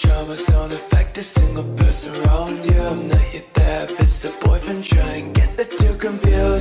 Dramas don't affect a single person around you. I'm not your therapist, a boyfriend trying to get the two confused.